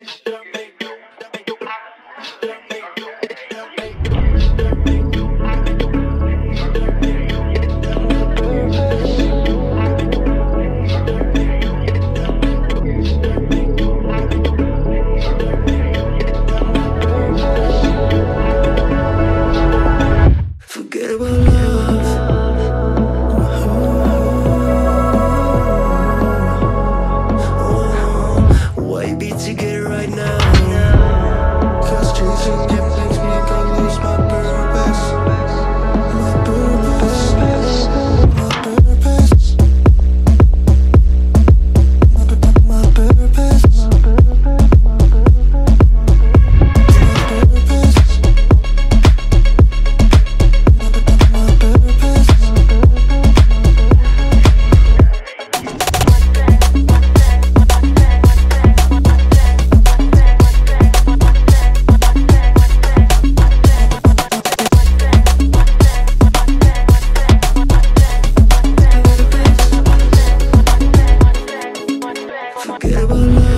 Yeah. Qué valor.